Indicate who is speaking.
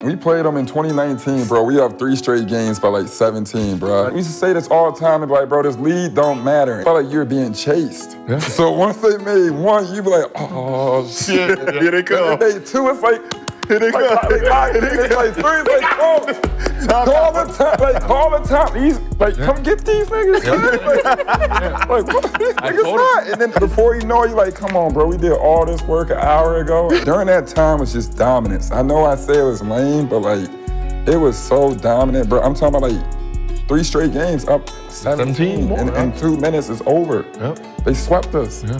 Speaker 1: We played them in 2019, bro. We have three straight games by like 17, bro. We used to say this all the time and be like, bro, this lead don't matter. I felt like you're being chased.
Speaker 2: Yeah.
Speaker 1: So once they made one, you be like, oh shit.
Speaker 2: Here they come.
Speaker 1: Day two, it's like,
Speaker 2: Here they come.
Speaker 1: like, like, it's like three, it's like, call, call the time, like, call the time. These, like, come get these niggas. like, like, what? Niggas
Speaker 3: told
Speaker 1: not. And then before you know it, you like, come on, bro, we did all this work an hour ago. During that time was just dominance. I know I say it was lame, but like, it was so dominant, bro. I'm talking about like three straight games up 17,
Speaker 2: 17 more,
Speaker 1: in, in
Speaker 2: huh?
Speaker 1: two minutes is over.
Speaker 2: Yep.
Speaker 1: They swept us.
Speaker 2: Yeah.